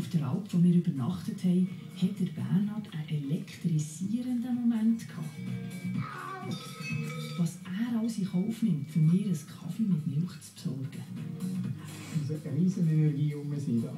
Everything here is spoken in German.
Auf der Alp, wo wir übernachtet haben, hat der Bernhard einen elektrisierenden Moment gehabt. Was er alles in Kauf nimmt, für mir einen Kaffee mit Milch zu besorgen. Es muss eine riesen Energie um sein da.